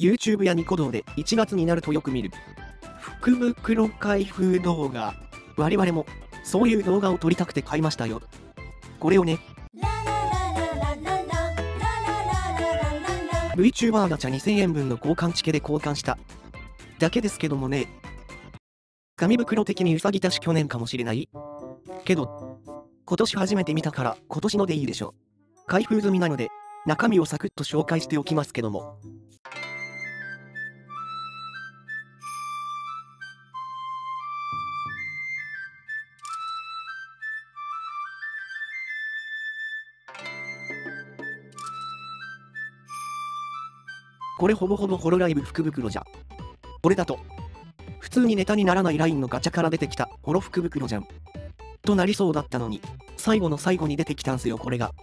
YouTube やニコ動で1月になるとよく見る。福袋開封動画。我々もそういう動画を撮りたくて買いましたよ。これをね VTuber ガチャ2000円分の交換チケで交換した。だけですけどもね紙袋的にうさぎたし去年かもしれない。けど今年初めて見たから今年のでいいでしょ開封済みなので中身をサクッと紹介しておきますけども。これほぼほぼホロライブ福袋じゃ。これだと、普通にネタにならないラインのガチャから出てきたホロ福袋じゃん。となりそうだったのに、最後の最後に出てきたんすよこれが。